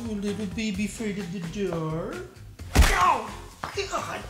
Oh, little baby afraid of the dark? Oh, God.